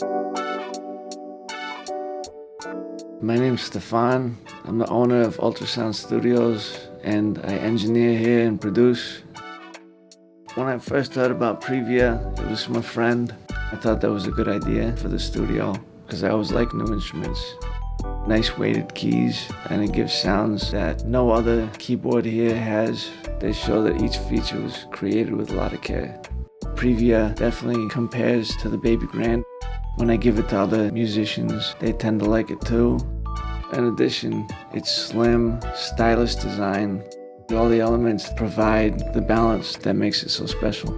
My name's Stefen. I'm the owner of Ultrasound Studios and I engineer here and produce. When I first heard about Privia, it was from a friend. I thought that was a good idea for the studio because I always like new instruments. Nice weighted keys and it gives sounds that no other keyboard here has. They show that each feature was created with a lot of care. Privia definitely compares to the Baby Grand. When I give it to other musicians, they tend to like it too. In addition, it's slim, stylish design. All the elements provide the balance that makes it so special.